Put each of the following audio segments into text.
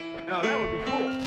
Now that would be cool.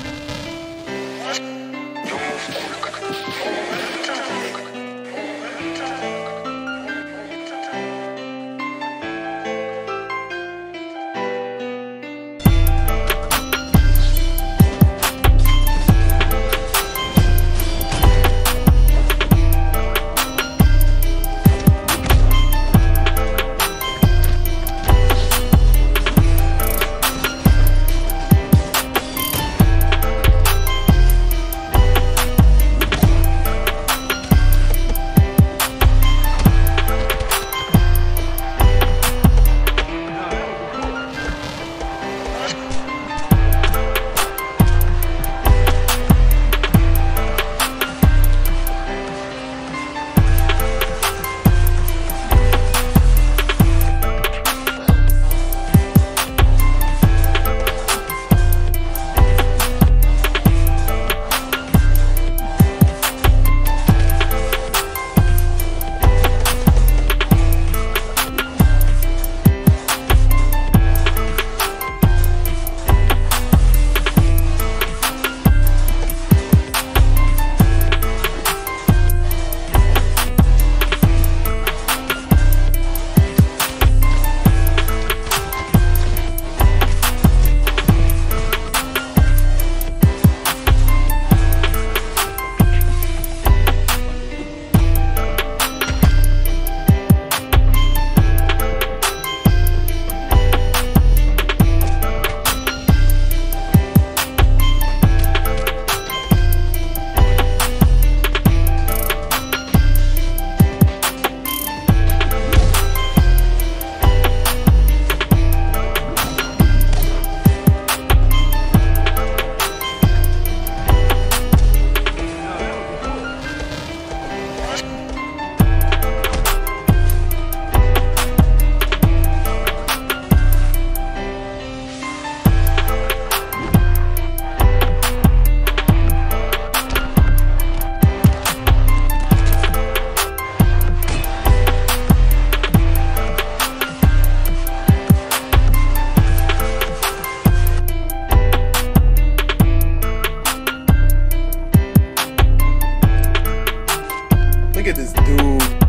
Look at this dude.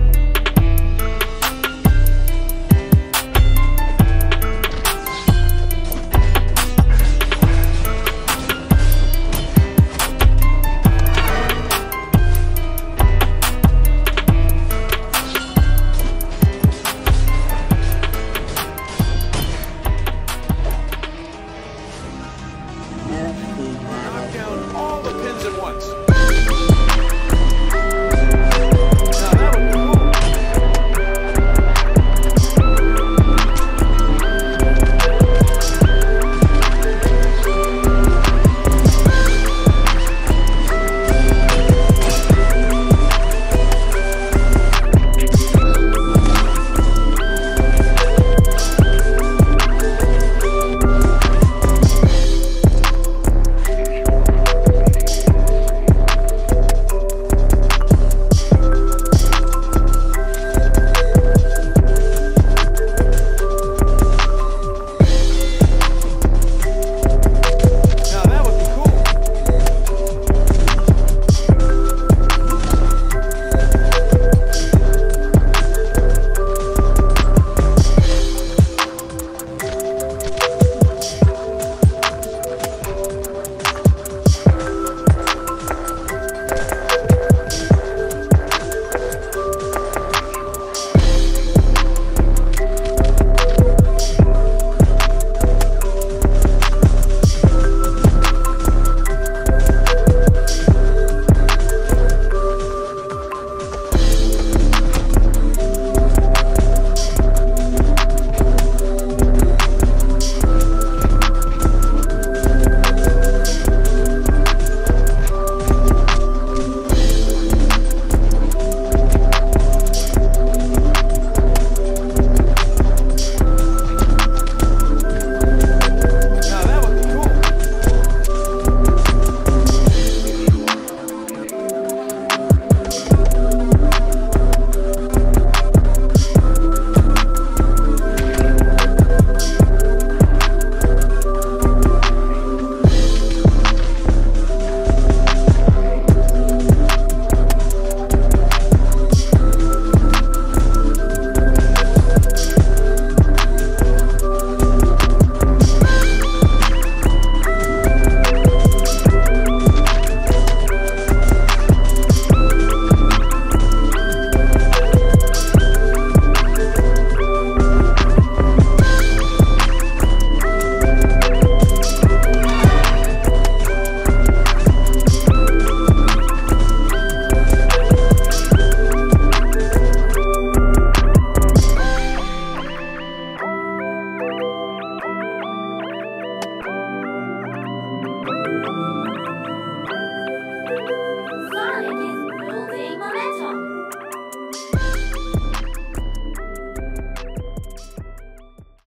oh